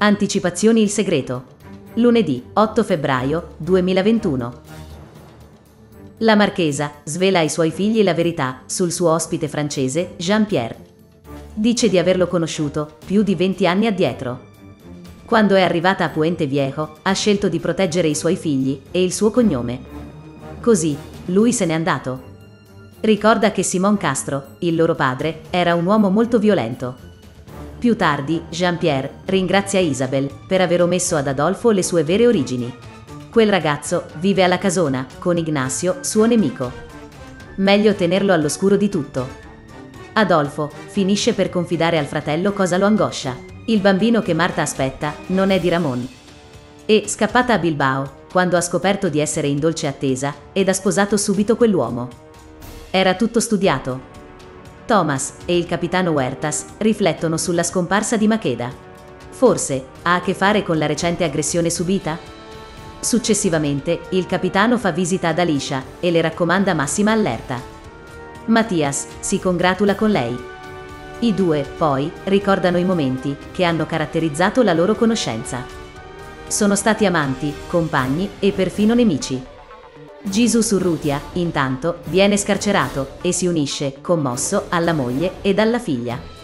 Anticipazioni il segreto. Lunedì 8 febbraio 2021. La marchesa svela ai suoi figli la verità sul suo ospite francese Jean-Pierre. Dice di averlo conosciuto più di 20 anni addietro. Quando è arrivata a Puente Viejo, ha scelto di proteggere i suoi figli e il suo cognome. Così, lui se n'è andato. Ricorda che Simon Castro, il loro padre, era un uomo molto violento. Più tardi, Jean-Pierre ringrazia Isabel per aver omesso ad Adolfo le sue vere origini. Quel ragazzo vive alla casona con Ignacio, suo nemico. Meglio tenerlo all'oscuro di tutto. Adolfo finisce per confidare al fratello cosa lo angoscia. Il bambino che Marta aspetta non è di Ramon. E, scappata a Bilbao, quando ha scoperto di essere in dolce attesa, ed ha sposato subito quell'uomo. Era tutto studiato. Thomas e il capitano Huertas riflettono sulla scomparsa di Makeda. Forse ha a che fare con la recente aggressione subita? Successivamente, il capitano fa visita ad Alicia e le raccomanda massima allerta. Mattias si congratula con lei i due, poi, ricordano i momenti che hanno caratterizzato la loro conoscenza. Sono stati amanti, compagni e perfino nemici. Gesù Surrutia, intanto, viene scarcerato e si unisce, commosso, alla moglie ed alla figlia.